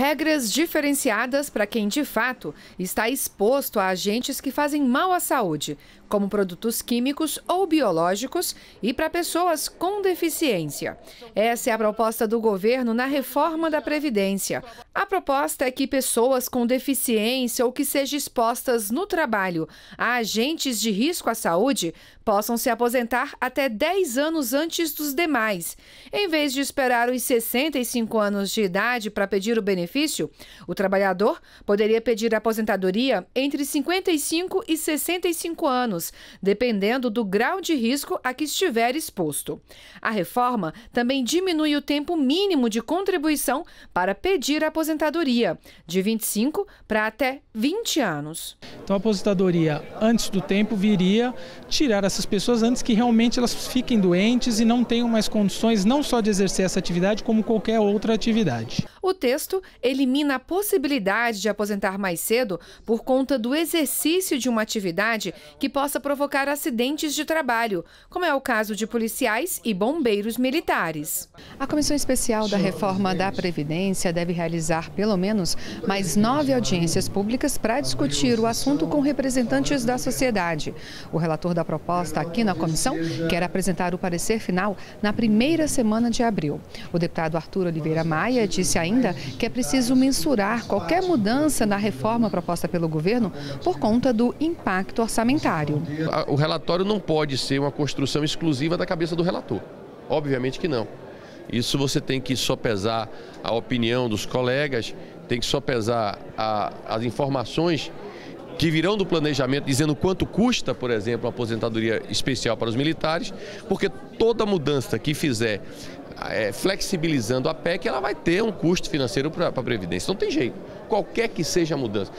Regras diferenciadas para quem de fato está exposto a agentes que fazem mal à saúde, como produtos químicos ou biológicos, e para pessoas com deficiência. Essa é a proposta do governo na reforma da Previdência. A proposta é que pessoas com deficiência ou que sejam expostas no trabalho a agentes de risco à saúde possam se aposentar até 10 anos antes dos demais. Em vez de esperar os 65 anos de idade para pedir o benefício, o trabalhador poderia pedir aposentadoria entre 55 e 65 anos, dependendo do grau de risco a que estiver exposto. A reforma também diminui o tempo mínimo de contribuição para pedir aposentadoria, de 25 para até 20 anos. Então a aposentadoria antes do tempo viria tirar essas pessoas antes que realmente elas fiquem doentes e não tenham mais condições não só de exercer essa atividade como qualquer outra atividade. O texto elimina a possibilidade de aposentar mais cedo por conta do exercício de uma atividade que possa provocar acidentes de trabalho, como é o caso de policiais e bombeiros militares. A Comissão Especial da Reforma da Previdência deve realizar pelo menos mais nove audiências públicas para discutir o assunto com representantes da sociedade. O relator da proposta aqui na comissão quer apresentar o parecer final na primeira semana de abril. O deputado Arthur Oliveira Maia disse ainda que é preciso mensurar qualquer mudança na reforma proposta pelo governo por conta do impacto orçamentário. O relatório não pode ser uma construção exclusiva da cabeça do relator. Obviamente que não. Isso você tem que sopesar a opinião dos colegas, tem que sopesar a, as informações que virão do planejamento dizendo quanto custa, por exemplo, a aposentadoria especial para os militares, porque toda mudança que fizer é, flexibilizando a PEC, ela vai ter um custo financeiro para a Previdência. Não tem jeito, qualquer que seja a mudança.